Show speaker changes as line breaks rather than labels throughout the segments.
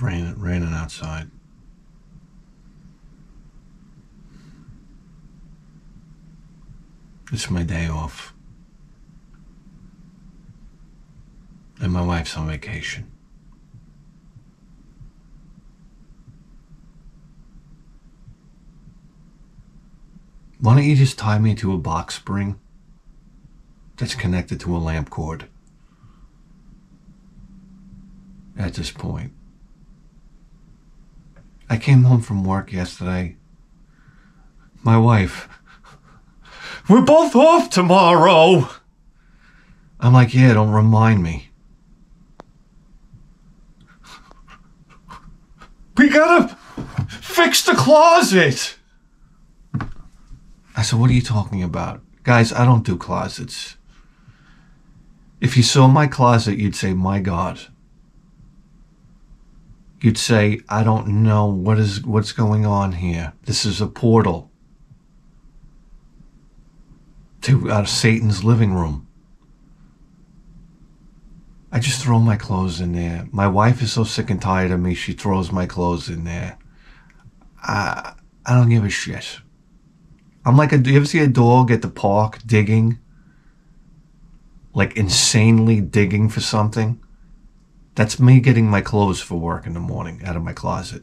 raining, raining outside. It's my day off. And my wife's on vacation. Why don't you just tie me to a box spring that's connected to a lamp cord? At this point, I came home from work yesterday. My wife, we're both off tomorrow. I'm like, yeah, don't remind me. We gotta fix the closet. I said, What are you talking about? Guys, I don't do closets. If you saw my closet, you'd say, My God. You'd say, I don't know what is what's going on here. This is a portal to Satan's living room. I just throw my clothes in there. My wife is so sick and tired of me, she throws my clothes in there. I I don't give a shit. I'm like a. Do you ever see a dog at the park digging? Like insanely digging for something. That's me getting my clothes for work in the morning out of my closet.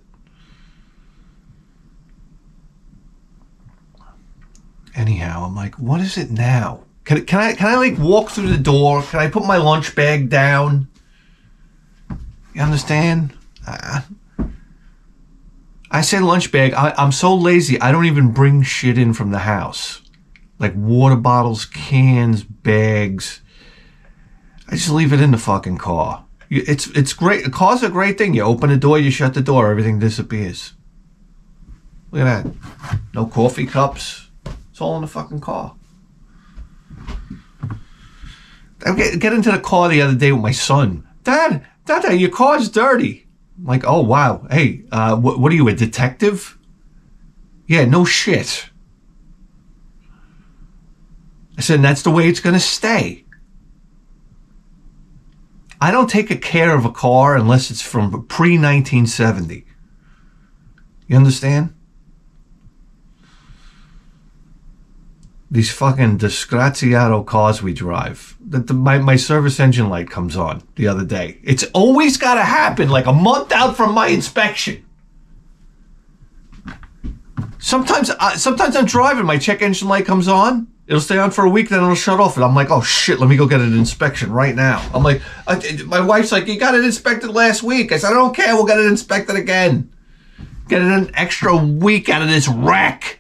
Anyhow, I'm like, what is it now? Can, can I can I like walk through the door? Can I put my lunch bag down? You understand? Uh, I say lunch bag. I, I'm so lazy. I don't even bring shit in from the house, like water bottles, cans, bags. I just leave it in the fucking car. It's it's great. A car's a great thing. You open the door, you shut the door, everything disappears. Look at that. No coffee cups. It's all in the fucking car. I get, get into the car the other day with my son. Dad, Dad, your car's dirty. I'm like, oh wow. Hey, uh, what, what are you, a detective? Yeah, no shit. I said, that's the way it's gonna stay. I don't take a care of a car unless it's from pre 1970. You understand? These fucking disgraziato cars we drive. The, the, my, my service engine light comes on the other day. It's always got to happen like a month out from my inspection. Sometimes, uh, sometimes I'm driving, my check engine light comes on. It'll stay on for a week, then it'll shut off. And I'm like, oh shit, let me go get an inspection right now. I'm like, I, my wife's like, you got it inspected last week. I said, I don't care. We'll get it inspected again. Get an extra week out of this wreck.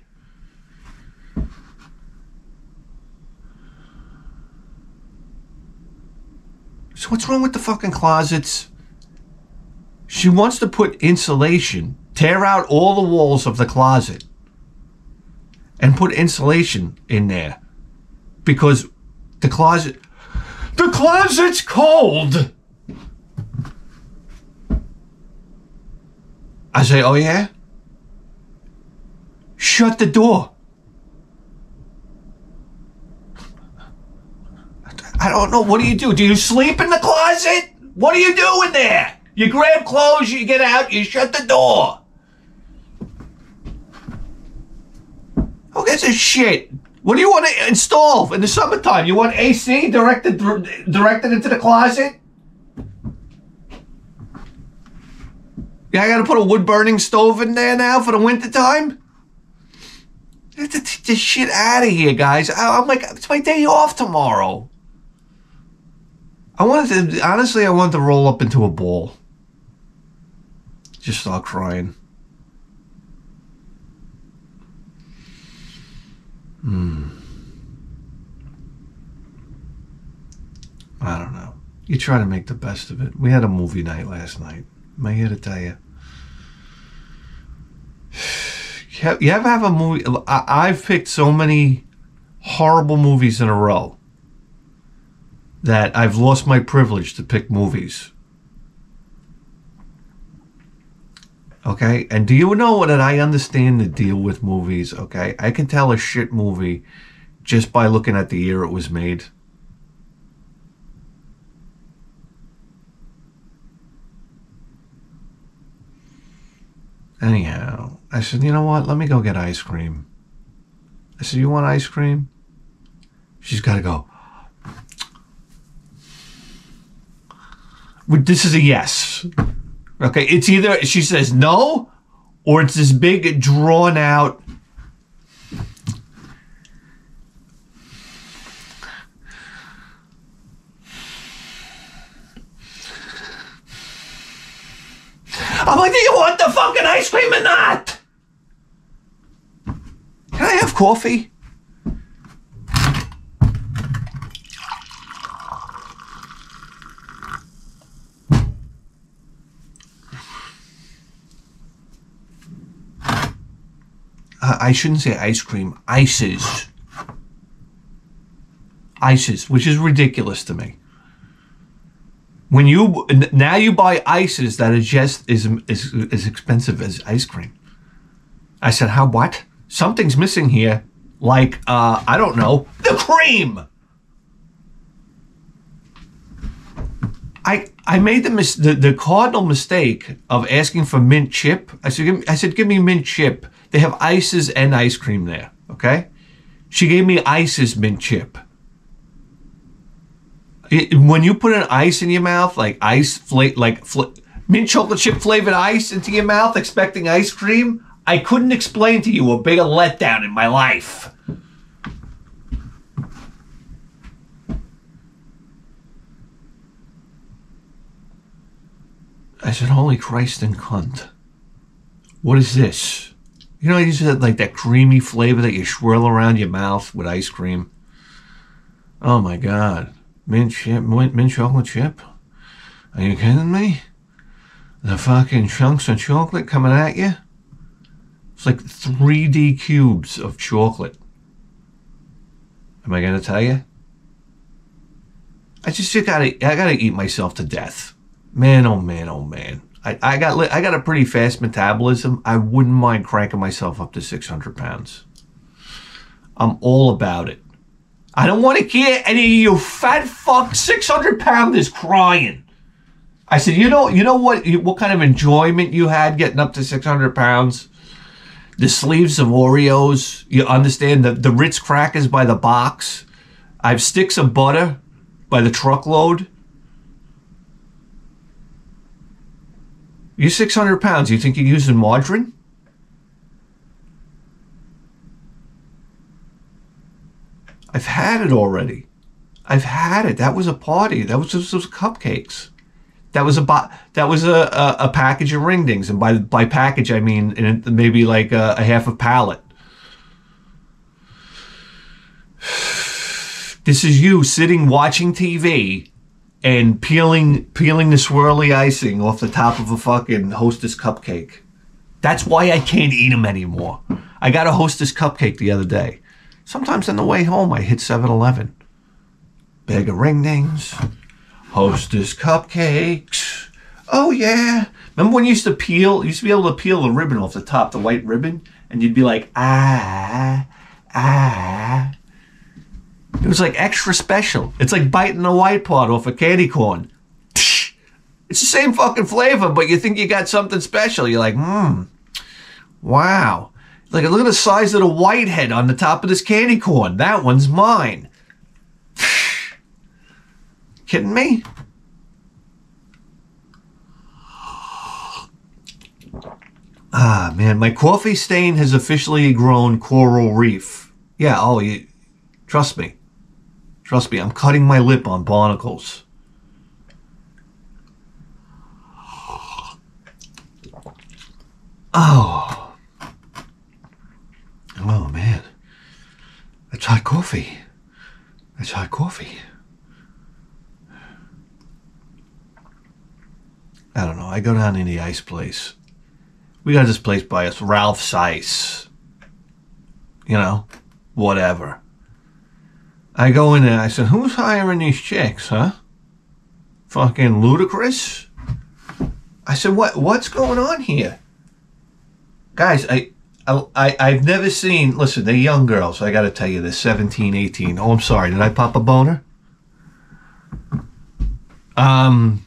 So what's wrong with the fucking closets? She wants to put insulation, tear out all the walls of the closet and put insulation in there. Because the closet the closet's cold! I say oh yeah? Shut the door. I don't know. What do you do? Do you sleep in the closet? What are you doing there? You grab clothes you get out you shut the door Who is shit? What do you want to install in the summertime? You want AC directed directed into the closet? Yeah, I got to put a wood burning stove in there now for the winter time. Get this shit out of here, guys. I'm like, it's my day off tomorrow. I wanted to, honestly, I wanted to roll up into a ball. Just start crying. Hmm. I don't know. You try to make the best of it. We had a movie night last night. Am I here to tell you? You ever have a movie? I've picked so many horrible movies in a row that I've lost my privilege to pick movies. Okay. And do you know that I understand the deal with movies? Okay. I can tell a shit movie just by looking at the year it was made. Anyhow, I said, you know what? Let me go get ice cream. I said, you want ice cream? She's got to go. This is a yes. Okay, it's either she says no, or it's this big drawn out. I'm like, do you want the fucking ice cream or not? Can I have coffee? I shouldn't say ice cream, ices. Ices, which is ridiculous to me. When you now you buy ices that are just as as, as expensive as ice cream. I said, "How what? Something's missing here. Like uh, I don't know, the cream." I I made the, mis- the the cardinal mistake of asking for mint chip. I said, give me, I said, give me mint chip. They have ices and ice cream there. Okay. She gave me ices mint chip. It- when you put an ice in your mouth, like ice fla- like mint chocolate chip flavored ice into your mouth, expecting ice cream, I couldn't explain to you a bigger letdown in my life. I said, "Holy Christ and cunt! What is this?" You know, you said like that creamy flavor that you swirl around your mouth with ice cream. Oh my God. Mint chip, mint, chocolate chip? Are you kidding me? The fucking chunks of chocolate coming at you? It's like 3D cubes of chocolate. Am I gonna tell you? I just you gotta I gotta eat myself to death. Man oh man oh man. I, I got I got a pretty fast metabolism. I wouldn't mind cranking myself up to 600 pounds. I'm all about it. I don't want to hear any of you fat fuck 600 pounders crying. I said, you know, you know what, what kind of enjoyment you had getting up to 600 pounds? The sleeves of Oreos. You understand the, the Ritz crackers by the box. I have sticks of butter by the truckload. You're 600 pounds. You think you're using margarine? I've had it already. I've had it. That was a party. That was just those cupcakes. That was a that was a, a, a package of Ring Dings, and by by package I mean maybe like a, a half a pallet. This is you sitting watching TV and peeling peeling the swirly icing off the top of a fucking Hostess cupcake. That's why I can't eat them anymore. I got a Hostess cupcake the other day. Sometimes on the way home, I hit 7-Eleven. Bag of Ring Dings, Hostess cupcakes. Oh yeah. Remember when you used to peel? You used to be able to peel the ribbon off the top, the white ribbon, and you'd be like, ah, ah. It was like extra special. It's like biting the white part off a candy corn. It's the same fucking flavor, but you think you got something special. You're like, hmm, wow. Like, look at the size of the white head on the top of this candy corn. That one's mine. Kidding me? Ah, man, my coffee stain has officially grown coral reef. Yeah, oh, you, trust me. Trust me, I'm cutting my lip on barnacles. Oh. Oh, man. That's hot coffee. That's hot coffee. I don't know. I go down in the ice place. We got this place by us, Ralph's Ice. You know, whatever. I go in there. I said, "Who's hiring these chicks, huh? Fucking ludicrous." I said, "What? What's going on here, guys? I." I, I've never seen, listen, they're young girls. I got to tell you, they're 17, 18. Oh, I'm sorry. Did I pop a boner? Um,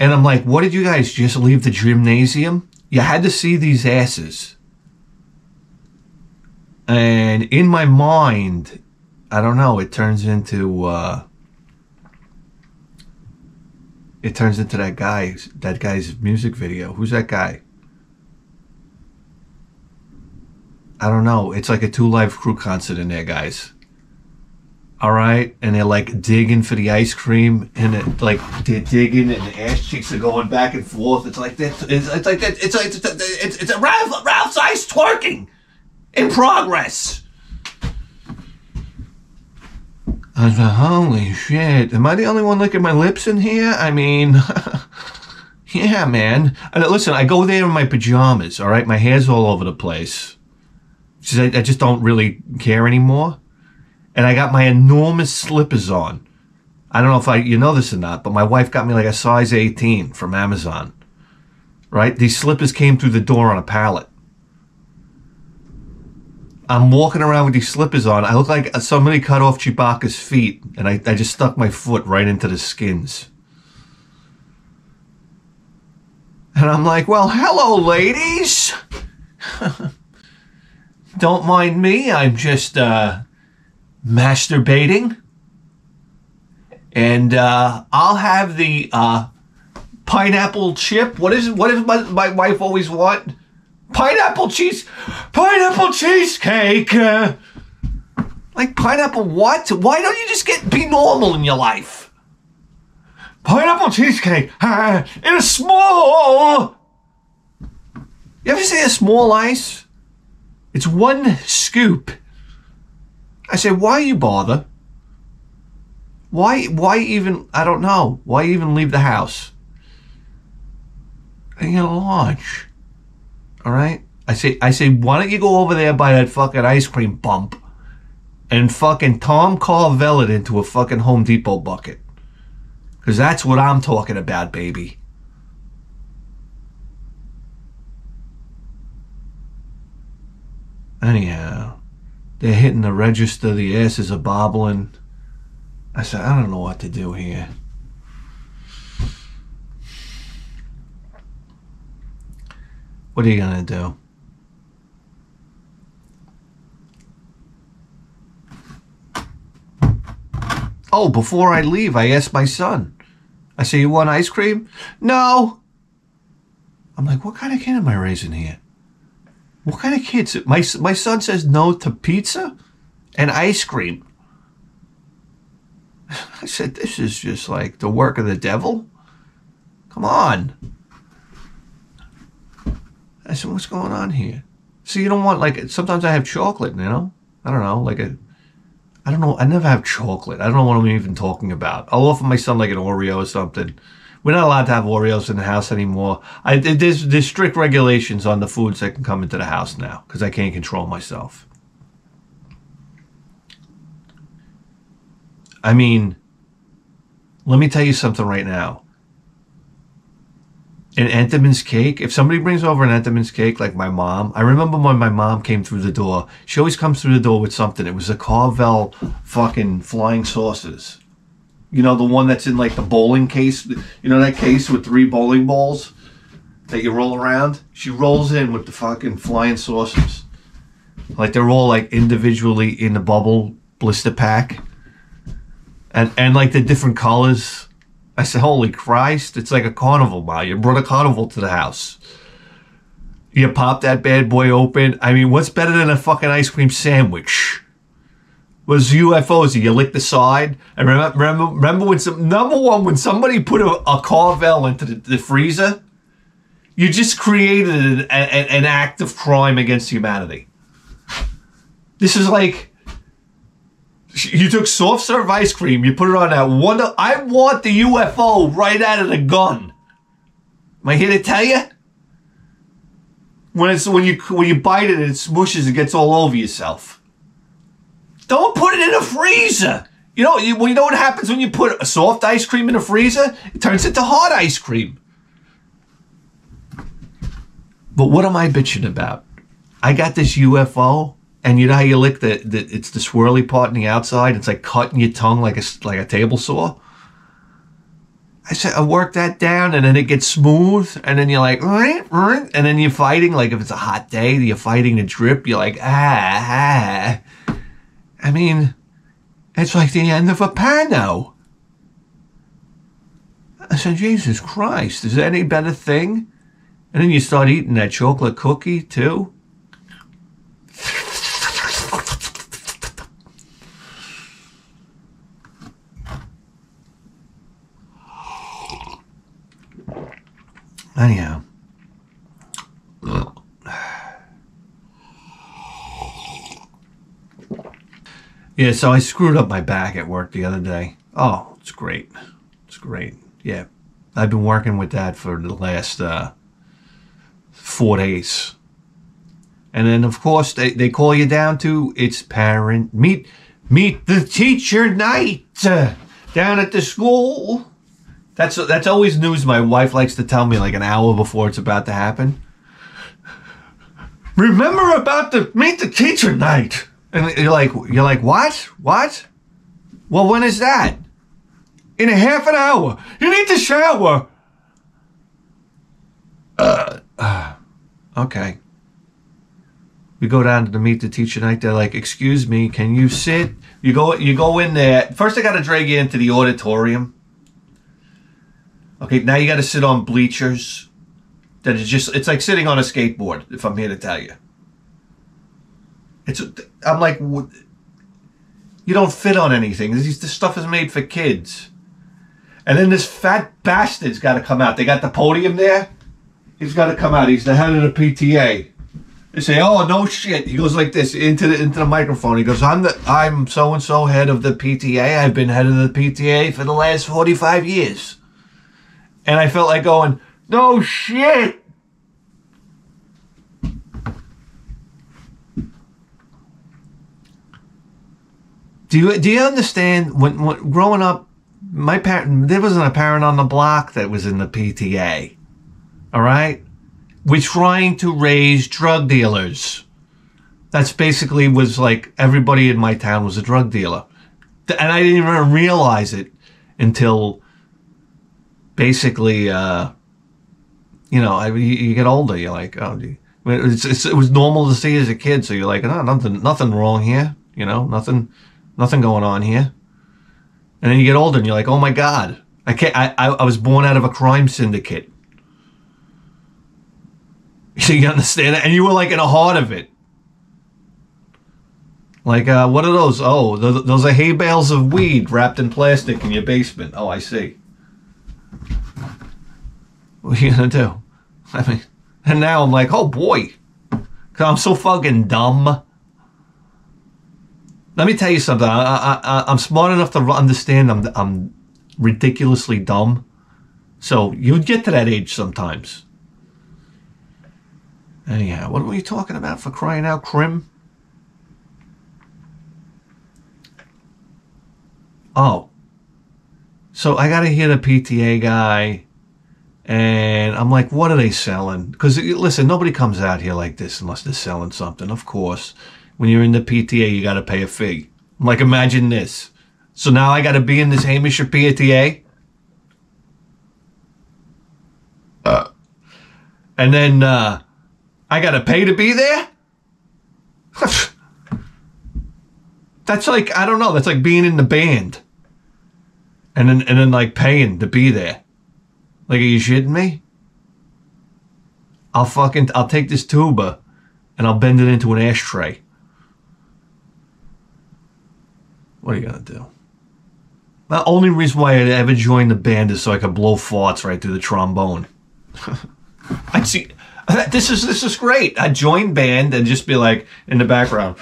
And I'm like, what did you guys just leave the gymnasium? You had to see these asses. And in my mind, I don't know, it turns into uh it turns into that guy that guy's music video. Who's that guy? I don't know. It's like a 2 Live Crew concert in there, guys. All right, and they're like digging for the ice cream, and it, like they're digging, and the ass cheeks are going back and forth. It's like that. It's, it's like that. It's like it's, it's, it's a Ralph Ralph's ice twerking in progress. I was like, holy shit! Am I the only one licking my lips in here? I mean, yeah, man. And listen, I go there in my pajamas. All right, my hair's all over the place. I, I just don't really care anymore and I got my enormous slippers on. I don't know if I you know this or not, but my wife got me like a size 18 from Amazon. Right? These slippers came through the door on a pallet. I'm walking around with these slippers on. I look like somebody cut off Chewbacca's feet, and I, I just stuck my foot right into the skins. And I'm like, well, hello, ladies. Don't mind me. I'm just, uh, masturbating. And uh, I'll have the uh, pineapple chip. What is what does my, my wife always want? Pineapple cheese, pineapple cheesecake. Like pineapple what? Why don't you just get be normal in your life? Pineapple cheesecake uh, in a small. You ever see a small ice? It's one scoop. I say, why you bother? Why, why even, I don't know, why even leave the house? I And you launch. All right? I say, I say, why don't you go over there by that fucking ice cream bump and fucking Tom Carvel it into a fucking Home Depot bucket? Because that's what I'm talking about, baby. Anyhow. They're hitting the register, the asses are bobbling. I said, I don't know what to do here. What are you going to do? Oh, before I leave, I asked my son. I say, You want ice cream? No. I'm like, What kind of kid am I raising here? What kind of kids? My, my son says no to pizza and ice cream. I said, this is just like the work of the devil. Come on. I said, what's going on here? So you don't want like, sometimes I have chocolate, you know? I don't know, like a, I don't know, I never have chocolate. I don't know what I'm even talking about. I'll offer my son like an Oreo or something. We're not allowed to have Oreos in the house anymore. I, there's, there's strict regulations on the foods that can come into the house now because I can't control myself. I mean, let me tell you something right now. An Entenmann's cake, if somebody brings over an Entenmann's cake, like my mom, I remember when my mom came through the door, she always comes through the door with something. It was a Carvel fucking flying saucers. You know, the one that's in like the bowling case. You know that case with three bowling balls that you roll around? She rolls in with the fucking flying saucers. Like they're all like individually in the bubble blister pack. And and like the different colors. I said, holy Christ, it's like a carnival now. You brought a carnival to the house. You pop that bad boy open. I mean, what's better than a fucking ice cream sandwich? was UFOs. You lick the side. And remember, remember, remember when some number one when somebody put a, a Carvel into the, the, freezer, you just created an, an, an act of crime against humanity. This is like you took soft serve ice cream, you put it on that one. I want the UFO right out of the gun. Am I here to tell you? When it's when you when you bite it, it smooshes, it gets all over yourself. Don't put it in a freezer. You know, you, well, you know what happens when you put a soft ice cream in a freezer? It turns into hard ice cream. But what am I bitching about? I got this UFO, and you know how you lick the, the it's the swirly part on the outside. It's like cutting your tongue like a like a table saw. I said, I work that down and then it gets smooth. And then you're like, and then you're fighting. Like if it's a hot day, you're fighting the drip. You're like, ah, ah. I mean, it's like the end of a pano. I said, Jesus Christ, is there any better thing? And then you start eating that chocolate cookie too. Anyhow. Yeah, so I screwed up my back at work the other day. Oh, it's great. It's great. Yeah. I've been working with that for the last uh, four days. And then, of course, they, they call you down to it's parent meet meet the teacher night uh, down at the school. That's that's always news. My wife likes to tell me like an hour before it's about to happen. Remember about the meet the teacher night, and you're like you're like what what? Well, when is that? In a half an hour. You need to shower. Uh, uh okay. We go down to the meet the teacher night. They're like, "Excuse me, can you sit?" You go you go in there. First, I got to drag you into the auditorium Okay, now you got to sit on bleachers. That is just, it's like sitting on a skateboard, if I'm here to tell you. It's, I'm like, you don't fit on anything. This, stuff is made for kids. And then this fat bastard's got to come out. They got the podium there. He's got to come out. He's the head of the PTA. They say, "Oh no shit." He goes like this into the into the microphone. He goes, "I'm the I'm so and so head of the PTA. I've been head of the PTA for the last 45 years." And I felt like going, no shit. Do you do you understand when, when growing up, my parent there wasn't a parent on the block that was in the PTA. All right, we're trying to raise drug dealers. That's basically was like everybody in my town was a drug dealer, and I didn't even realize it until basically, uh, you know, I, you, you, get older, you're like, oh, it's, it's, it was normal to see as a kid. So you're like, oh, nothing, nothing wrong here. You know, nothing, nothing going on here. And then you get older and you're like, oh my God, I can't, I, I, I was born out of a crime syndicate. You understand that? And you were like in the heart of it. Like, uh, what are those? Oh, those, those are hay bales of weed wrapped in plastic in your basement. Oh, I see. What are you gonna do? I mean, and now I'm like, oh boy, cause I'm so fucking dumb. Let me tell you something. I, I, I, am smart enough to understand I'm, I'm ridiculously dumb. So you'd get to that age sometimes. Anyhow, what were you talking about for crying out, Crim? Oh. So I got to hear the PTA guy and I'm like, what are they selling? Because listen, nobody comes out here like this unless they're selling something. Of course, when you're in the PTA, you got to pay a fee. I'm like, imagine this. So now I got to be in this Hamish PTA. Uh, and then uh, I got to pay to be there? that's like, I don't know, that's like being in the band. And then, and then like paying to be there. Like, are you shitting me? I'll fucking, I'll take this tuba and I'll bend it into an ashtray. What are you gonna do? The only reason why I ever joined the band is so I could blow farts right through the trombone. I'd see, this is this is great. I join band and just be like in the background.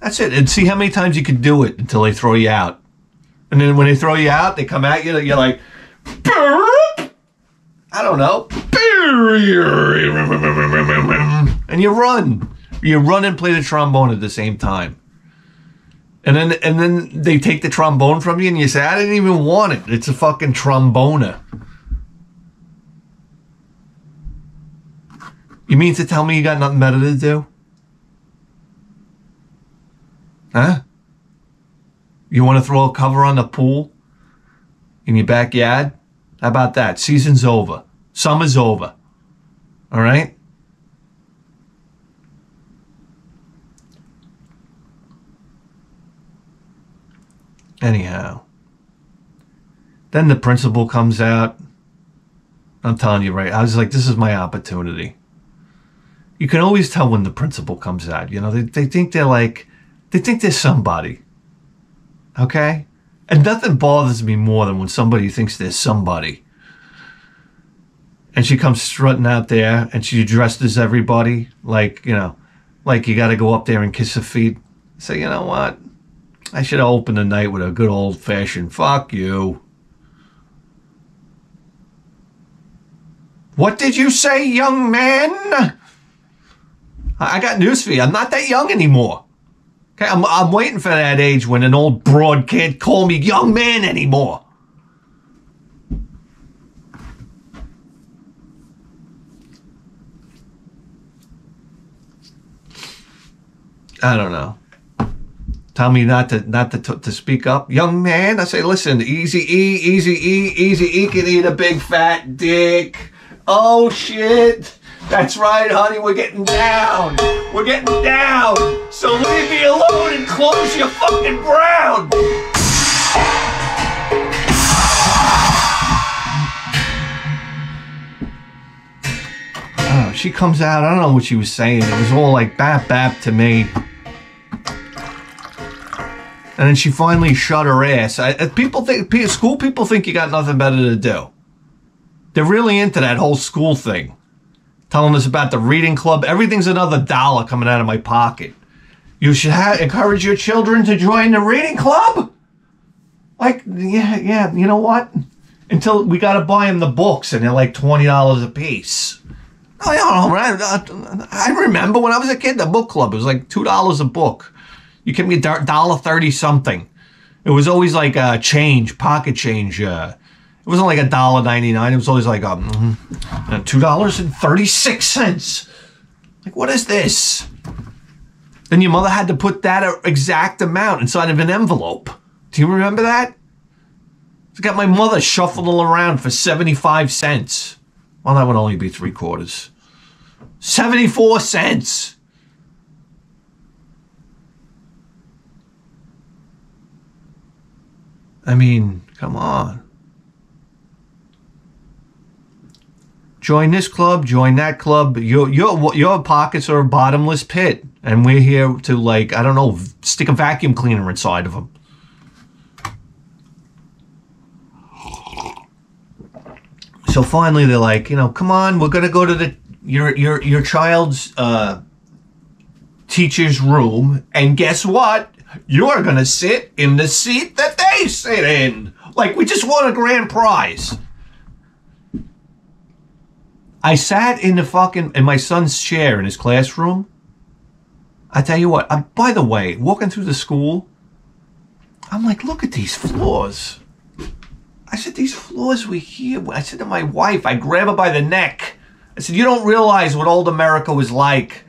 That's it. And see how many times you can do it until they throw you out. And then when they throw you out, they come at you, you're like, I don't know. And you run. You run and play the trombone at the same time. And then and then they take the trombone from you and you say, I didn't even want it. It's a fucking trombona. You mean to tell me you got nothing better to do? Huh? You want to throw a cover on the pool in your backyard? How about that? Season's over. Summer's over. All right? Anyhow, then the principal comes out. I'm telling you, right? I was like, this is my opportunity. You can always tell when the principal comes out. You know, they, they think they're like, they think they're somebody. Okay? And nothing bothers me more than when somebody thinks they're somebody. And she comes strutting out there and she dresses everybody like, you know, like you got to go up there and kiss her feet. Say, you know what? I should opened the night with a good old fashioned fuck you. What did you say, young man? I got news for you. I'm not that young anymore. I'm, I'm waiting for that age when an old broad can't call me young man anymore. I don't know. Tell me not to not to to speak up, young man. I say, listen, Easy E, Easy E, Easy E can eat a big fat dick. Oh shit. That's right, honey. We're getting down. We're getting down. So leave me alone and close your fucking brown. Oh, she comes out. I don't know what she was saying. It was all like bap bap to me. And then she finally shut her ass. I, uh, people think school people think you got nothing better to do. They're really into that whole school thing telling us about the reading club. Everything's another dollar coming out of my pocket. You should encourage your children to join the reading club. Like, yeah, yeah, you know what? Until we got to buy them the books and they're like $20 a piece. I don't know, right? I remember when I was a kid, the book club, was like $2 a book. You give me a dollar 30 something. It was always like a change, pocket change, uh, it wasn't like a dollar ninety nine. It was always like um, two dollars and thirty six cents. Like what is this? Then your mother had to put that exact amount inside of an envelope. Do you remember that? I got my mother shuffling around for seventy five cents. Well, that would only be three quarters. Seventy four cents. I mean, come on. Join this club, join that club. Your your your pockets are a bottomless pit, and we're here to like I don't know, stick a vacuum cleaner inside of them. So finally, they're like, you know, come on, we're gonna go to the your your your child's uh, teacher's room, and guess what? You're gonna sit in the seat that they sit in. Like we just won a grand prize. I sat in the fucking in my son's chair in his classroom. I tell you what. I, by the way, walking through the school, I'm like, look at these floors. I said, these floors were here. I said to my wife, I grab her by the neck. I said, you don't realize what old America was like.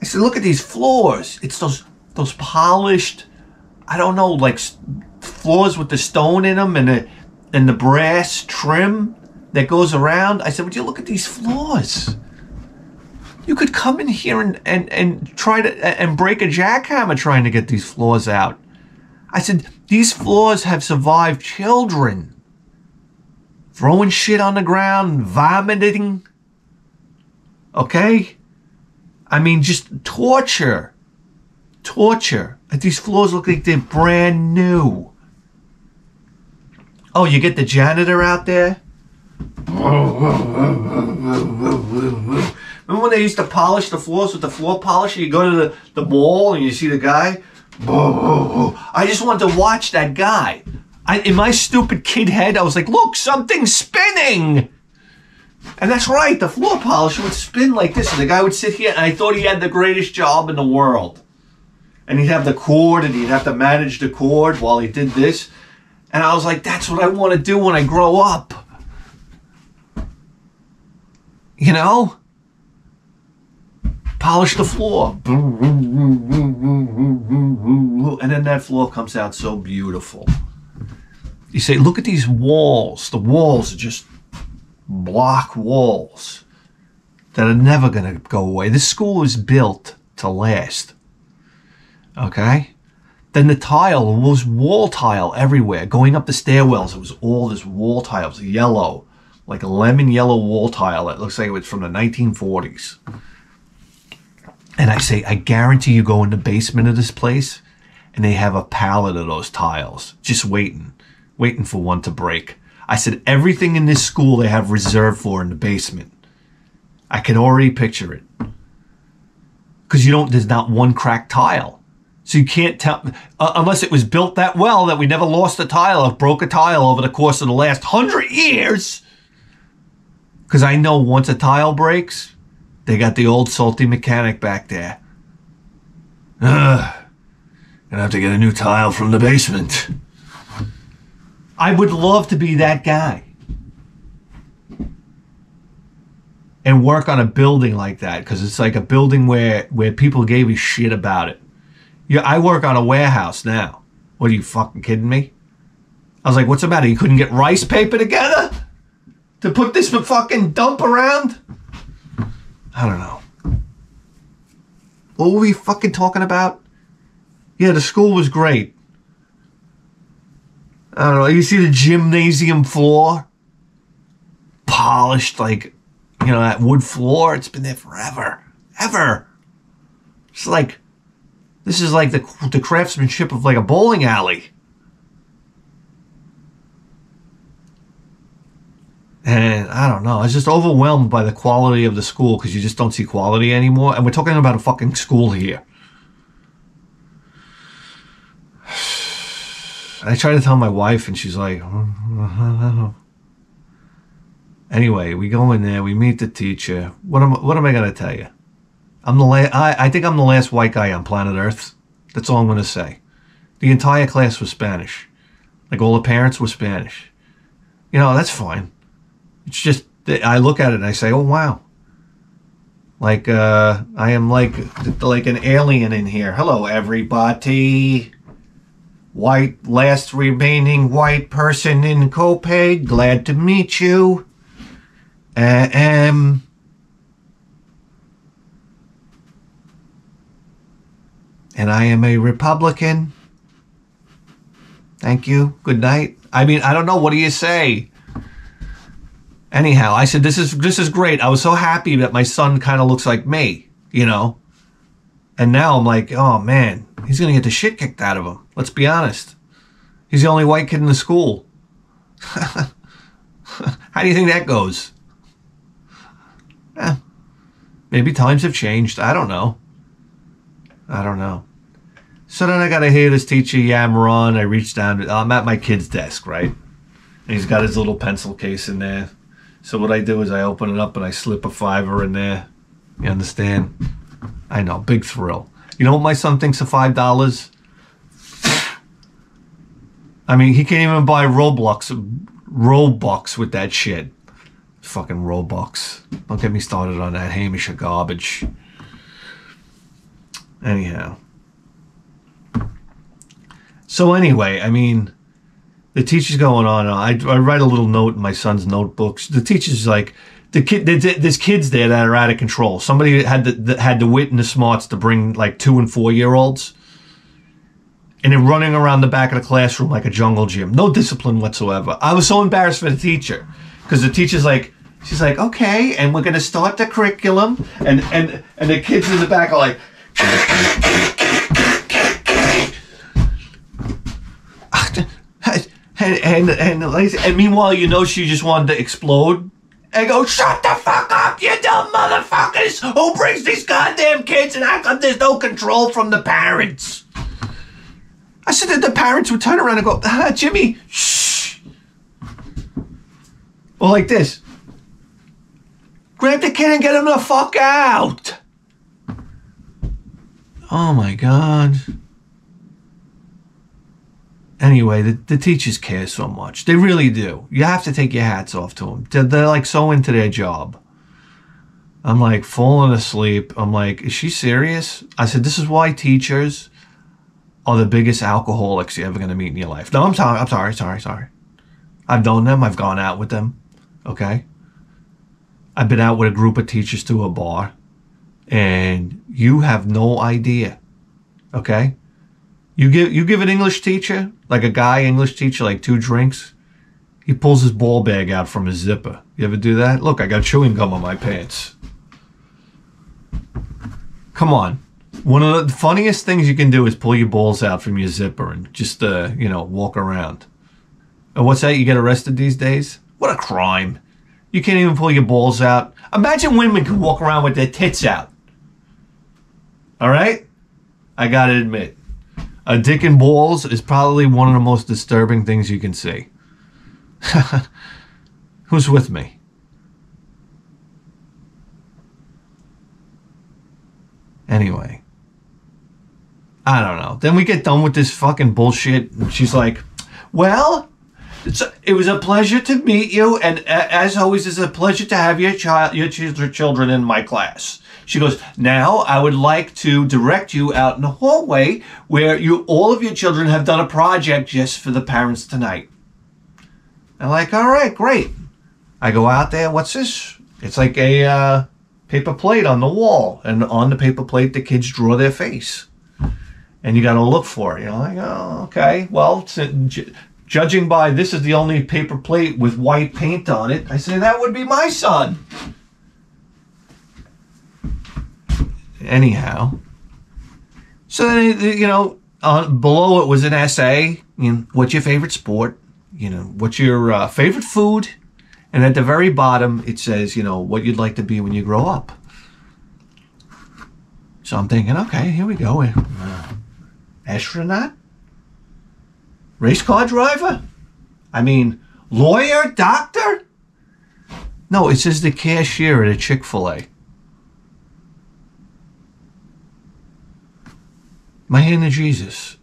I said, look at these floors. It's those those polished, I don't know, like floors with the stone in them and the and the brass trim that goes around. I said, Would you look at these floors? You could come in here and, and, and try to and break a jackhammer trying to get these floors out. I said, These floors have survived children throwing shit on the ground, vomiting. Okay? I mean, just torture. Torture. These floors look like they're brand new. Oh, you get the janitor out there? Remember when they used to polish the floors with the floor polisher? You go to the, the mall and you see the guy. I just wanted to watch that guy. I, in my stupid kid head, I was like, look, something's spinning. And that's right, the floor polisher would spin like this, and the guy would sit here, and I thought he had the greatest job in the world. And he'd have the cord, and he'd have to manage the cord while he did this. And I was like, that's what I want to do when I grow up. You know? polish the floor. And then that floor comes out so beautiful. You say, look at these walls. The walls are just block walls that are never going to go away. This school is built to last. Okay? Then the tile was wall tile everywhere. Going up the stairwells, it was all this wall tile. It was yellow, like a lemon yellow wall tile. It looks like it was from the 1940s. And I say, I guarantee you go in the basement of this place and they have a pallet of those tiles just waiting, waiting for one to break. I said, everything in this school they have reserved for in the basement. I can already picture it. Because you don't, there's not one cracked tile. So you can't tell, uh, unless it was built that well that we never lost a tile or broke a tile over the course of the last hundred years. Because I know once a tile breaks, they got the old salty mechanic back there. Ugh. Gonna have to get a new tile from the basement. I would love to be that guy. And work on a building like that because it's like a building where where people gave a shit about it. Yeah, I work on a warehouse now. What are you fucking kidding me? I was like, what's the matter? You couldn't get rice paper together to put this fucking dump around? I don't know. What were we fucking talking about? Yeah, the school was great. I don't know. You see the gymnasium floor? Polished, like, you know, that wood floor. It's been there forever. Ever. It's like, this is like the, the craftsmanship of like a bowling alley. And I don't know. I was just overwhelmed by the quality of the school because you just don't see quality anymore. And we're talking about a fucking school here. I try to tell my wife, and she's like, anyway, we go in there, we meet the teacher. What am what am I gonna tell you? I'm the la- I, I think I'm the last white guy on planet Earth. That's all I'm gonna say. The entire class was Spanish, like all the parents were Spanish. You know, that's fine. It's just I look at it and I say, oh wow. Like uh, I am like like an alien in here. Hello, everybody white last remaining white person in Copiague. Glad to meet you. Uh, um, and I am a Republican. Thank you. Good night. I mean, I don't know. What do you say? Anyhow, I said this is this is great. I was so happy that my son kind of looks like me, you know. And now I'm like, oh man, he's gonna get the shit kicked out of him. Let's be honest. He's the only white kid in the school. How do you think that goes? Eh, maybe times have changed. I don't know. I don't know. So then I got to hear this teacher yammer on. I reach down. To, I'm at my kid's desk, right? And he's got his little pencil case in there. So what I do is I open it up and I slip a fiver in there. You understand? I know, big thrill. You know what my son thinks of five dollars? I mean, he can't even buy Roblox, Robux with that shit. Fucking Robux. Don't get me started on that Hamish of garbage. Anyhow. So anyway, I mean, the teacher's going on. I, I write a little note in my son's notebooks. The teacher's like, the kid, there's kids there that are out of control. Somebody had the, had the wit and the smarts to bring like two and four year olds and they're running around the back of the classroom like a jungle gym. No discipline whatsoever. I was so embarrassed for the teacher because the teacher's like, she's like, okay, and we're gonna start the curriculum, and and and the kids in the back are like. And, and, and, and meanwhile, you know, she just wanted to explode and go, shut the fuck up, you dumb motherfuckers! Who brings these goddamn kids and how come there's no control from the parents? I said that the parents would turn around and go, ah, Jimmy, shh. Or like this. Grab the kid and get him the fuck out. Oh my God. Anyway, the, the teachers care so much. They really do. You have to take your hats off to them. They're, they're like so into their job. I'm like falling asleep. I'm like, is she serious? I said, this is why teachers are the biggest alcoholics you're ever going to meet in your life. No, I'm sorry. I'm sorry. Sorry. Sorry. I've known them. I've gone out with them. Okay. I've been out with a group of teachers to a bar and you have no idea. Okay. You give, you give an English teacher, like a guy English teacher, like two drinks. He pulls his ball bag out from his zipper. You ever do that? Look, I got chewing gum on my pants. Come on. One of the funniest things you can do is pull your balls out from your zipper and just, uh, you know, walk around. And what's that? You get arrested these days? What a crime. You can't even pull your balls out. Imagine women can walk around with their tits out. All right? I gotta admit, a dick and balls is probably one of the most disturbing things you can see. Who's with me? Anyway, I don't know. Then we get done with this fucking bullshit, and she's like, "Well, it was a pleasure to meet you, and as always, it's a pleasure to have your child, your children in my class." She goes, "Now I would like to direct you out in the hallway where you, all of your children, have done a project just for the parents tonight." I'm like, "All right, great." I go out there. What's this? It's like a uh, paper plate on the wall, and on the paper plate, the kids draw their face, and you got to look for it. You're like, oh, okay. Well, judging by this is the only paper plate with white paint on it, I say that would be my son. Anyhow, so then you know, uh, below it was an essay. You know, what's your favorite sport? You know, what's your uh, favorite food? And at the very bottom, it says, you know, what you'd like to be when you grow up. So I'm thinking, okay, here we go. Uh, astronaut? Race car driver? I mean, lawyer? Doctor? No, it says the cashier at a Chick fil A. My hand to Jesus.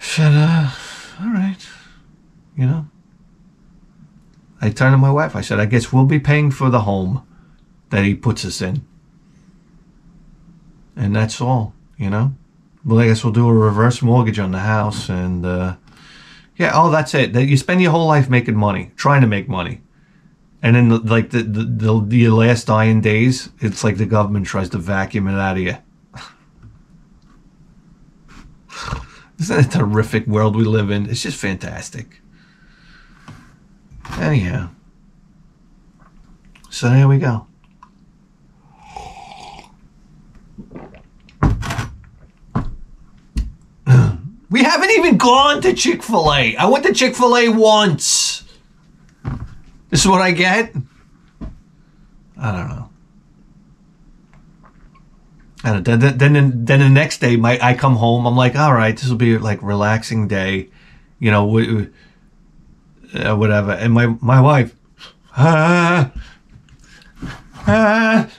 Said, uh, all right you know. I turned to my wife. I said, I guess we'll be paying for the home that he puts us in. And that's all, you know. Well, I guess we'll do a reverse mortgage on the house. And, uh, yeah, oh, that's it. That You spend your whole life making money, trying to make money. And then, like, the, the, the, the last dying days, it's like the government tries to vacuum it out of you. Isn't that a terrific world we live in? It's just fantastic. Anyhow. So there we go. we haven't even gone to Chick fil A. I went to Chick fil A once. This is what I get? I don't know. And then, then, then, the next day, my, I come home. I'm like, all right, this will be like relaxing day. You know, we, uh, whatever. And my my wife, ah, ah,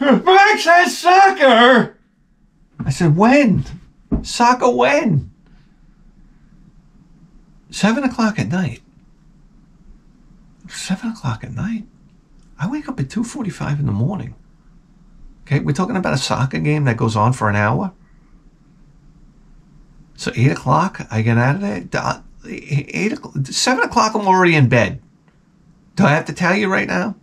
Max has soccer. I said, when? Soccer when? Seven o'clock at night. Seven o'clock at night. I wake up at two forty-five in the morning. Okay, we're talking about a soccer game that goes on for an hour. So eight o'clock, I get out of there eight seven o'clock, I'm already in bed. Do I have to tell you right now?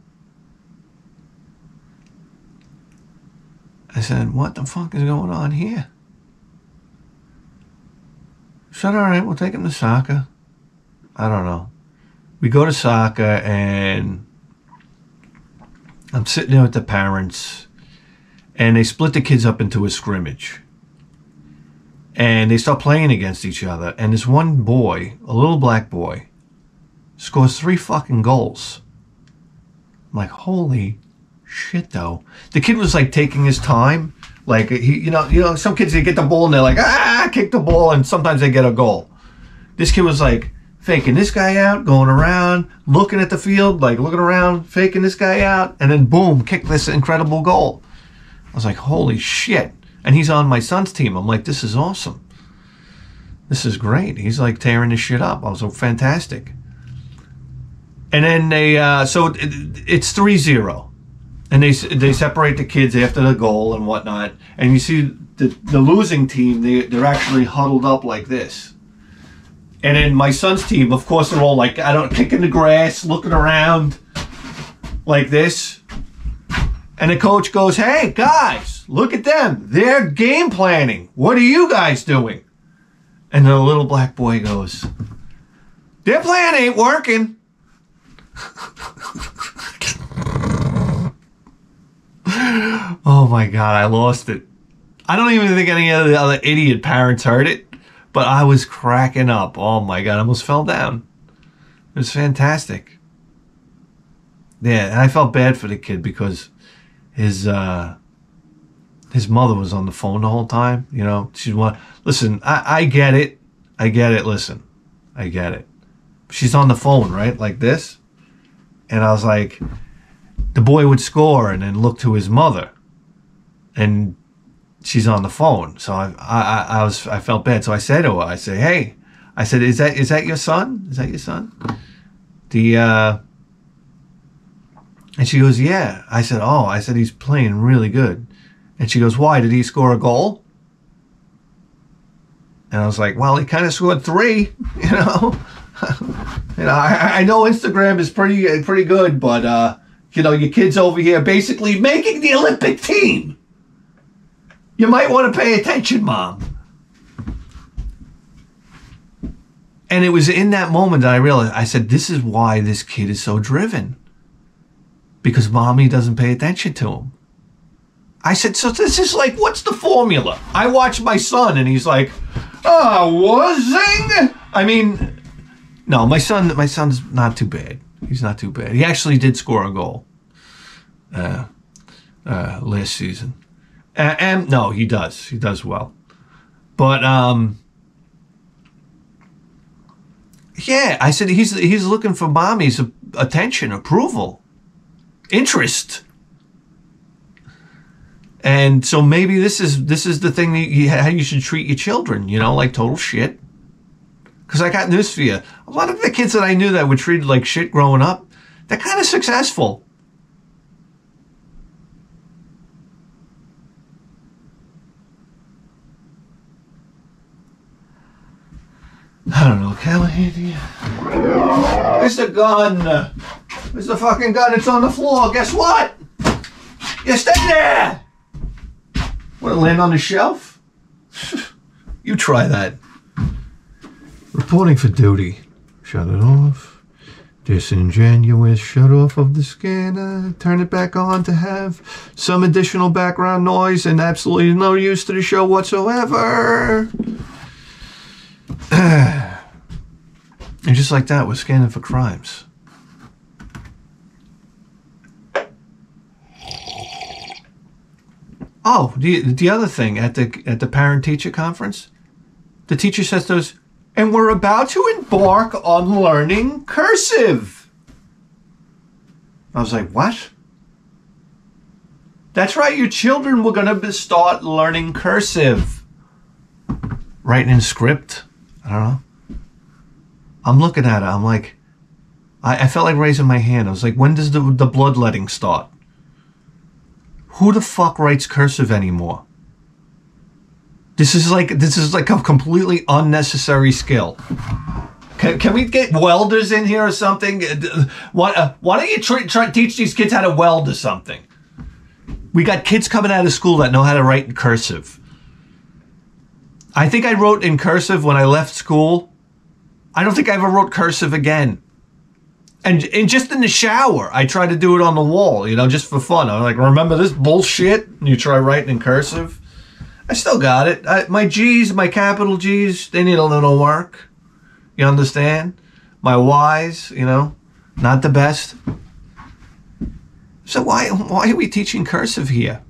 I said, what the fuck is going on here? Said, all right, we'll take him to soccer. I don't know. We go to soccer and I'm sitting there with the parents and they split the kids up into a scrimmage and they start playing against each other. And this one boy, a little black boy, scores three fucking goals. I'm like, holy shit, though. The kid was like taking his time. Like he, you know, you know, some kids they get the ball and they're like, ah, kick the ball, and sometimes they get a goal. This kid was like faking this guy out, going around, looking at the field, like looking around, faking this guy out, and then boom, kick this incredible goal. I was like, holy shit and he's on my son's team. I'm like, this is awesome. This is great. He's like tearing this shit up. I was so fantastic. and then they uh, so it, it's 3-0 and they they separate the kids after the goal and whatnot and you see the, the losing team they, they're actually huddled up like this and then my son's team of course they're all like i don't kicking the grass looking around like this. And the coach goes hey guys look at them. They're game planning. What are you guys doing? And the little black boy goes their plan ain't working. Oh my god, I lost it. I don't even think any of the other idiot parents heard it, but I was cracking up. Oh my god, I almost fell down. It was fantastic. Yeah, and I felt bad for the kid because his uh his mother was on the phone the whole time. You know, she's one. Listen, I, I get it. I get it. Listen, I get it. She's on the phone, right, like this, and I was like, the boy would score and then look to his mother, and she's on the phone. So I, I, I was, I felt bad. So I said to her, I say, hey, I said, is that, is that your son? Is that your son? The, uh, and she goes, yeah. I said, oh, I said, he's playing really good. And she goes, why? Did he score a goal? And I was like, well, he kind of scored three, you know. you know, I, I know Instagram is pretty pretty good, but uh, you know, your kids over here basically making the Olympic team. You might want to pay attention, mom. And it was in that moment that I realized I said, this is why this kid is so driven. Because mommy doesn't pay attention to him. I said, so this is like, what's the formula? I watch my son and he's like, oh, was I mean, no, my son, my son's not too bad. He's not too bad. He actually did score a goal uh, uh, last season, uh, and no, he does. He does well, but um, yeah, I said he's he's looking for mommy's attention, approval, interest. And so maybe this is this is the thing that you, how you should treat your children, you know, like total shit. Because I got news for you. A lot of the kids that I knew that were treated like shit growing up, they're kind of successful. I don't know, Callahan. Where's the gun? Where's the fucking gun? It's on the floor. Guess what? You stay there! Want to land on the shelf? you try that. Reporting for duty. Shut it off. Disingenuous. Shut off of the scanner. Turn it back on to have some additional background noise and absolutely no use to the show whatsoever. And just like that, we're scanning for crimes. Oh, the the other thing at the at the parent teacher conference, the teacher says us, and we're about to embark on learning cursive. I was like, what? That's right, your children were going to start learning cursive. Writing in script. I don't know. I'm looking at it. I'm like, I, I felt like raising my hand. I was like, when does the, the bloodletting start? Who the fuck writes cursive anymore? This is like this is like a completely unnecessary skill. Can, can we get welders in here or something? Why, uh, why don't you try, try teach these kids how to weld or something? We got kids coming out of school that know how to write in cursive. I think I wrote in cursive when I left school. I don't think I ever wrote cursive again. And, and just in the shower, I try to do it on the wall, you know, just for fun. I'm like, remember this bullshit? And you try writing in cursive. I still got it. I, my G's, my capital G's, they need a little work. You understand? My Y's, you know, not the best. So why why are we teaching cursive here?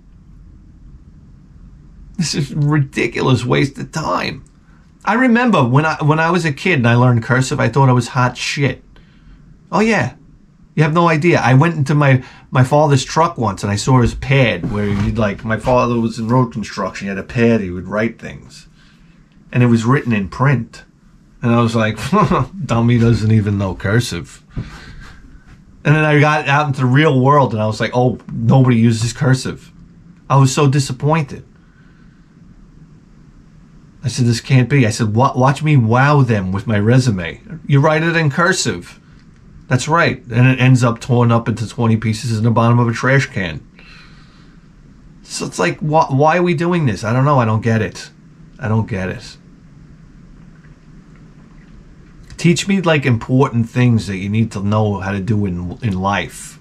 This is ridiculous waste of time. I remember when I when I was a kid and I learned cursive, I thought I was hot shit. Oh yeah, you have no idea. I went into my my father's truck once and I saw his pad where he'd like my father was in road construction. He had a pad. He would write things, and it was written in print. And I was like, dummy doesn't even know cursive. And then I got out into the real world and I was like, oh, nobody uses cursive. I was so disappointed. I said, this can't be. I said, watch me wow them with my resume. You write it in cursive. That's right. And it ends up torn up into 20 pieces in the bottom of a trash can. So it's like, why, why are we doing this? I don't know. I don't get it. I don't get it. Teach me like important things that you need to know how to do in in life.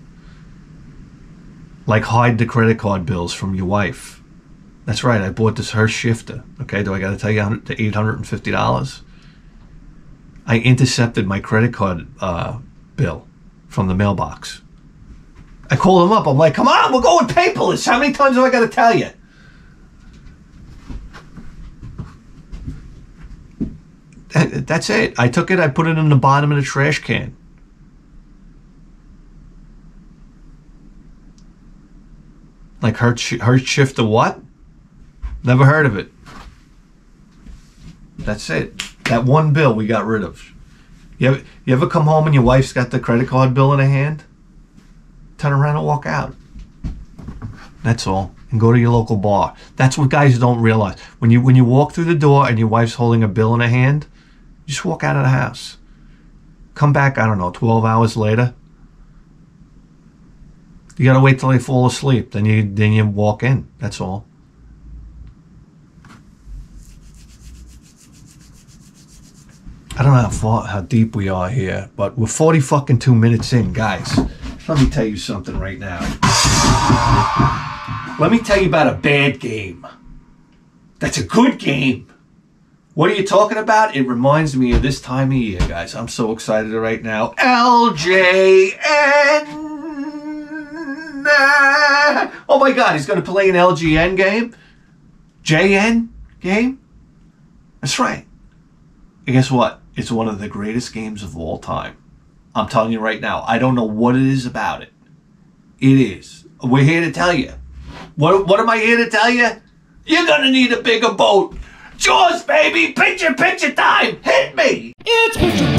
Like hide the credit card bills from your wife. That's right. I bought this Hurst shifter. Okay, do I got to tell you the eight hundred and fifty dollars? I intercepted my credit card uh, bill from the mailbox. I called him up. I'm like, "Come on, we're going paperless. How many times have I got to tell you?" That's it. I took it, I put it in the bottom of the trash can. Like her, her shift to what? Never heard of it. That's it. That one bill we got rid of. You ever, you ever come home and your wife's got the credit card bill in her hand? Turn around and walk out. That's all. And go to your local bar. That's what guys don't realize. When you when you walk through the door and your wife's holding a bill in her hand, just walk out of the house. Come back, I don't know, 12 hours later. You gotta wait till they fall asleep. Then you then you walk in. That's all. I don't know how how deep we are here, but we're 40 fucking two minutes in, guys. Let me tell you something right now. Let me tell you about a bad game. That's a good game. What are you talking about? It reminds me of this time of year, guys. I'm so excited right now. LJN. Ah! Oh my God, he's going to play an LGN game? JN game? That's right. And guess what? It's one of the greatest games of all time. I'm telling you right now. I don't know what it is about it. It is. We're here to tell you. What, what am I here to tell you? You're going to need a bigger boat. Jaws, baby! Picture, picture time! Hit me!
It's picture,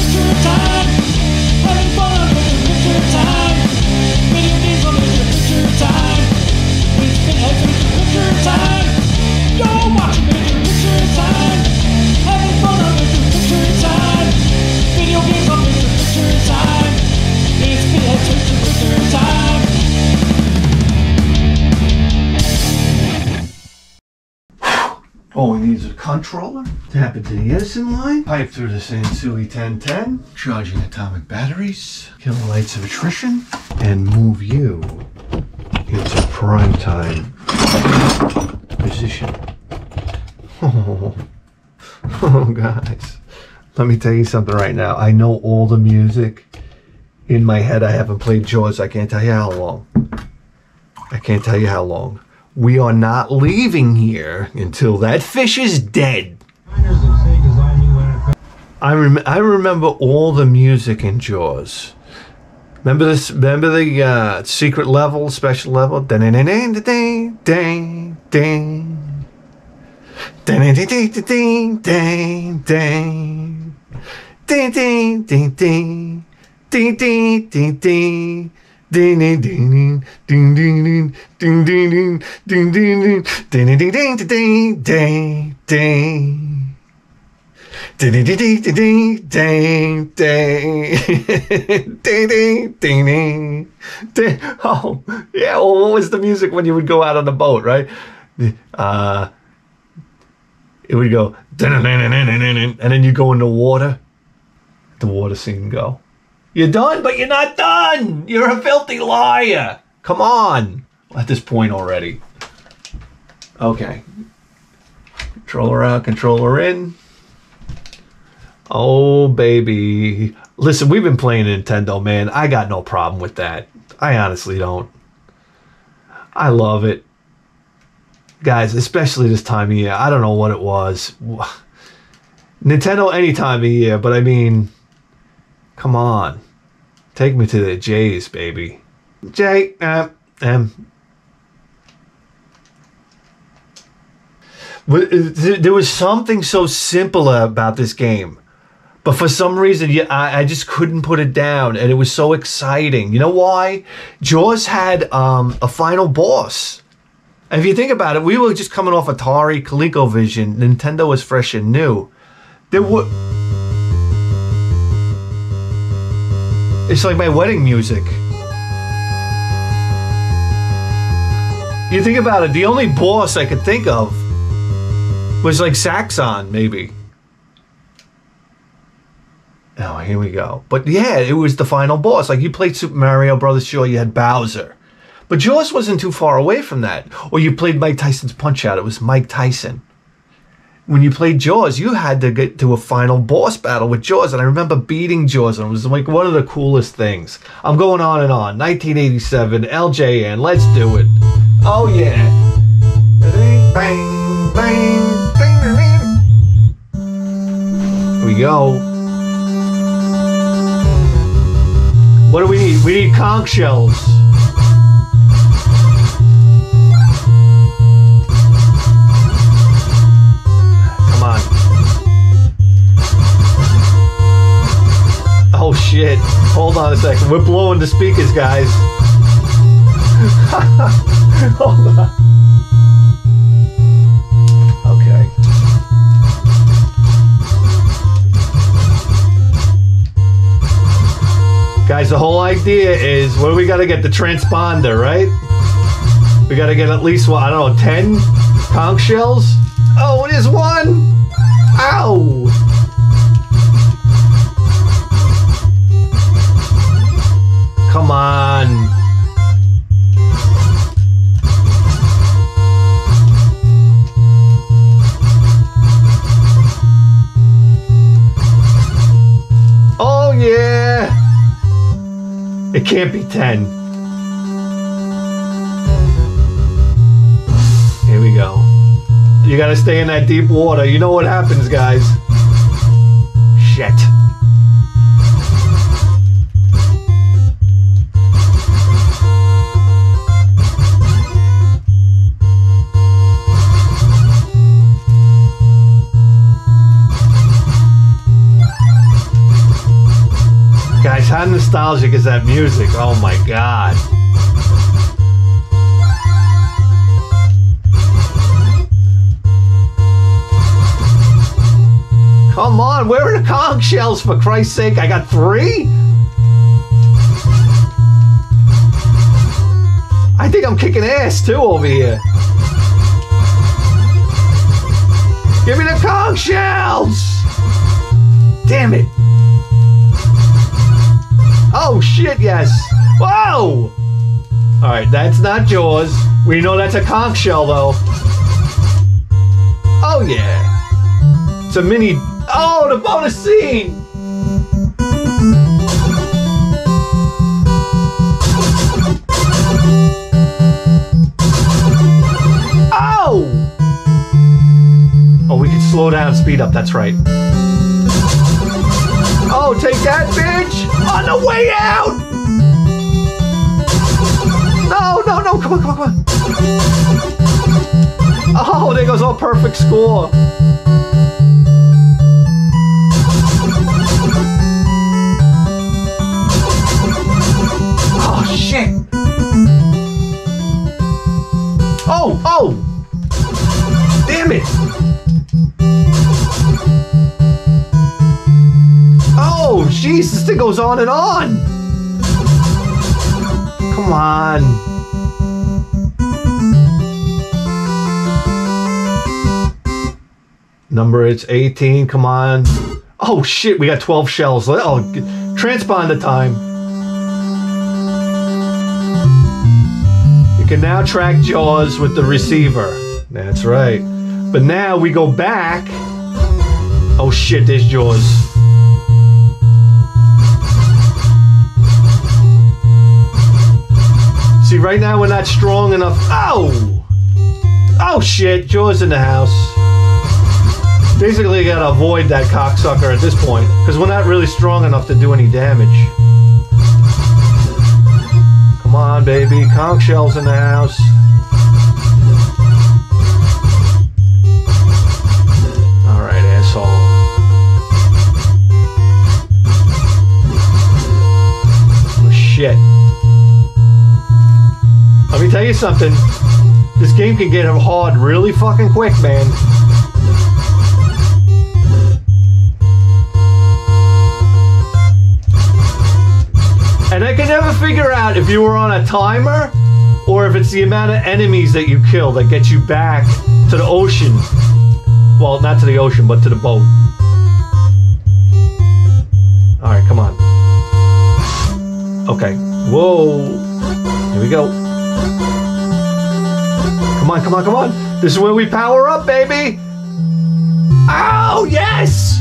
Oh,
all we need is a controller. Tap into the Edison line. Pipe through the Sansui 1010. Charging atomic batteries. Kill the lights of attrition. And move you into prime time position. Oh, oh, guys. Let me tell you something right now. I know all the music in my head. I haven't played Jaws. I can't tell you how long. I can't tell you how long. We are not leaving here until that fish is dead. I, rem- I remember all the music in Jaws. Remember this? Remember the uh, secret level, special level? Ding ding ding ding ding ding ding ding ding ding ding ding ding ding ding ding ding ding ding ding Ding ding ding ding ding ding ding ding ding ding ding ding ding ding ding ding ding ding Ding ding ding ding ding ding ding ding ding ding ding Oh yeah, well what was the music when you would go out on the boat, right? Uh it would go and then you go in the water. The water scene go. You're done, but you're not done. You're a filthy liar. Come on. At this point already. Okay. Controller out, controller in. Oh, baby. Listen, we've been playing Nintendo, man. I got no problem with that. I honestly don't. I love it. Guys, especially this time of year. I don't know what it was. Nintendo any time of year, but I mean, come on. Take me to the J's, baby. J M M. There was something so simple about this game, But for some reason, yeah, I, I just couldn't put it down, and it was so exciting. You know why? Jaws had um, a final boss. And if you think about it, we were just coming off Atari, ColecoVision. Nintendo was fresh and new. There were. It's like my wedding music. You think about it, the only boss I could think of was like Saxon, maybe. Oh, here we go. But yeah, it was the final boss. Like you played Super Mario Brothers, sure, you had Bowser. But Jaws wasn't too far away from that. Or you played Mike Tyson's Punch Out, it was Mike Tyson. When you played Jaws, you had to get to a final boss battle with Jaws. And I remember beating Jaws, and it was like one of the coolest things. I'm going on and on. 1987, LJN, let's do it. Oh, yeah. Bang, bang, bang. Here we go. What do we need? We need conch shells. Shit. Hold on a second. We're blowing the speakers, guys. Hold on. Okay. Guys, the whole idea is what we got to get the transponder, right? We got to get at least, what, I don't know, 10 conch shells? Oh, it is one! Ow! On. Oh, yeah! It can't be 10. Here we go. You gotta stay in that deep water. You know what happens, guys. Shit. Nostalgic is that music? Oh my god. Come on, where are the conch shells for Christ's sake? I got three? I think I'm kicking ass too over here. Give me the conch shells! Damn it. Oh shit, yes. Whoa! Alright, that's not Jaws. We know that's a conch shell though. Oh yeah. It's a mini Oh, the bonus scene! Oh! Oh, we can slow down, speed up, that's right. Oh, take that, bitch! On the way out! No, no, no, come on, come on, come on. Oh, there goes our perfect score. Oh, shit. Oh, oh! Damn it! This thing goes on and on! Come on. Number it's 18, come on. Oh shit, we got 12 shells. Oh, transpond the time. You can now track Jaws with the receiver. That's right. But now we go back. Oh shit, there's Jaws. right now we're not strong enough. Oh, Oh shit, Jaws in the house. Basically, gotta avoid that cocksucker at this point, because we're not really strong enough to do any damage. Come on, baby. Conch shells in the house. Alright, asshole. Oh, shit. Let me tell you something. This game can get hard really fucking quick, man. And I can never figure out if you were on a timer or if it's the amount of enemies that you kill that gets you back to the ocean. Well, not to the ocean, but to the boat. Alright, come on. Okay. Whoa. Here we go. Come on, come on, come on. This is where we power up, baby. Oh, yes.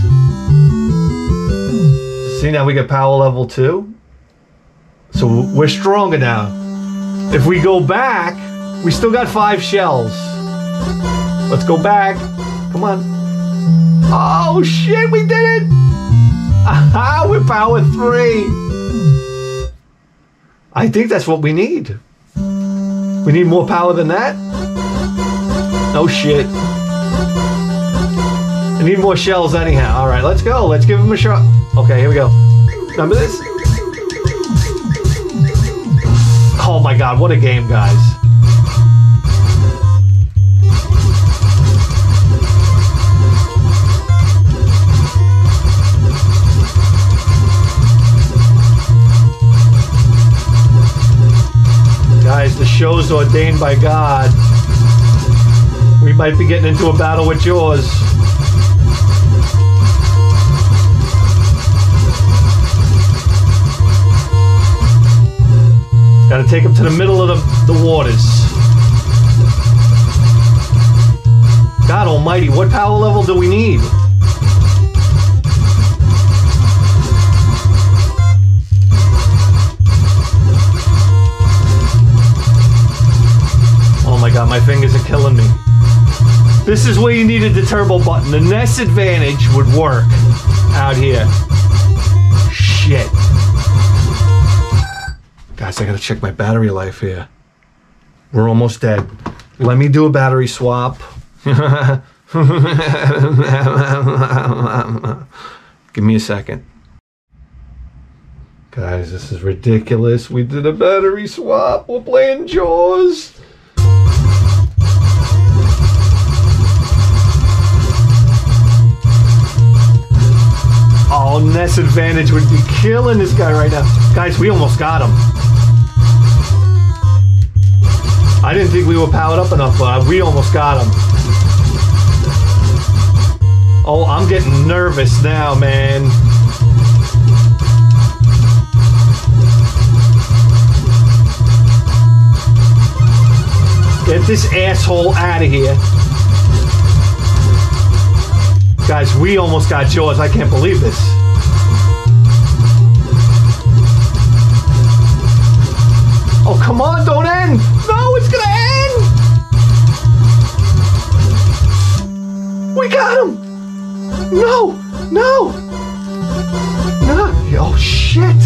See, now we get power level two. So we're stronger now. If we go back, we still got five shells. Let's go back. Come on. Oh, shit, we did it. Aha, we're power three. I think that's what we need. We need more power than that? No shit. I need more shells anyhow. All right, let's go. Let's give him a shot. Okay, here we go. Remember this? Oh my god, what a game, guys. Show's ordained by God. We might be getting into a battle with Jaws. Gotta take him to the middle of the, the waters. God almighty, what power level do we need? Oh my fingers are killing me. This is where you needed the turbo button. The NES Advantage would work out here. Shit. Guys, I gotta check my battery life here. We're almost dead. Let me do a battery swap. Give me a second. Guys, this is ridiculous. We did a battery swap. We're playing Jaws. Oh, NES Advantage would be killing this guy right now. Guys, we almost got him. I didn't think we were powered up enough, but we almost got him. Oh, I'm getting nervous now, man. Get this asshole out of here. Guys, we almost got Jaws. I can't believe this. Oh, come on, don't end! No, it's gonna end! We got him! No! No! No! Oh, shit!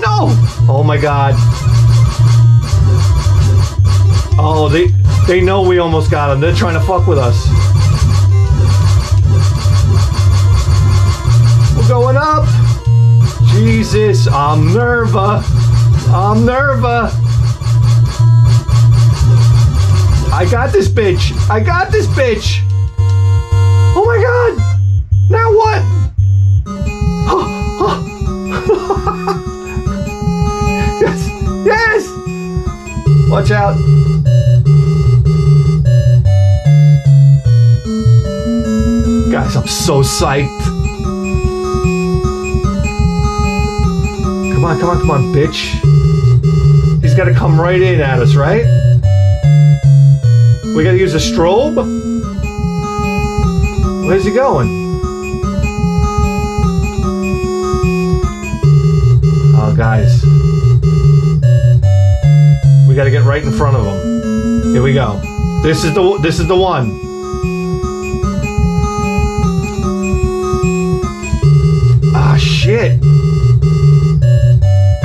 No! Oh my god. Oh, they they know we almost got them. They're trying to fuck with us. We're going up. Jesus, I'm Nerva. I'm Nerva. I got this bitch. I got this bitch. Oh my god. Now what? yes. Yes. Watch out. Guys, I'm so psyched. Come on, come on, come on, bitch. He's got to come right in at us, right? We got to use a strobe? Where's he going? Oh, guys. We got to get right in front of him. Here we go. This is the this is the one.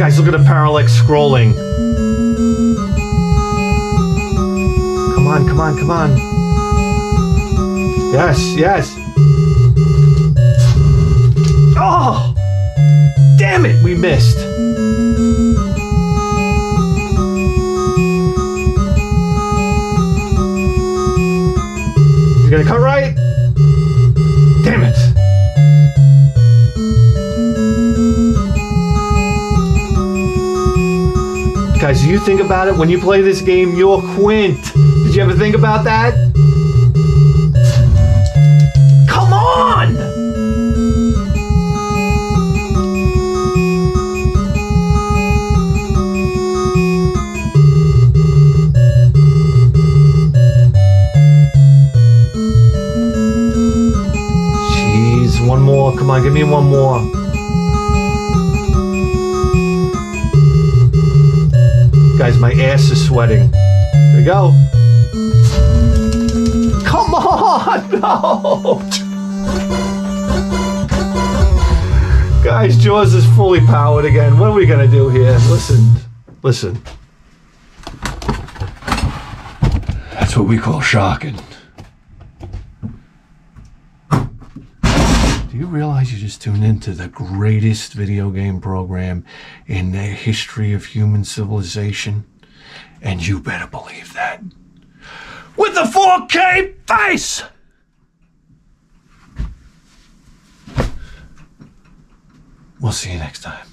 guys, look at the parallax scrolling. Come on, come on, come on. Yes, yes. Oh! Damn it, we missed. You're gonna cut right? Guys, you think about it when you play this game? You're Quint. Did you ever think about that? Come on! Jeez, one more. Come on, give me one more. Guys, my ass is sweating. Here we go. Come on! No! Guys, Jaws is fully powered again. What are we gonna do here? Listen, listen. That's what we call shocking. Do you just into the greatest video game program in the history of human civilization? And you better believe that. With the 4K face! We'll see you next time.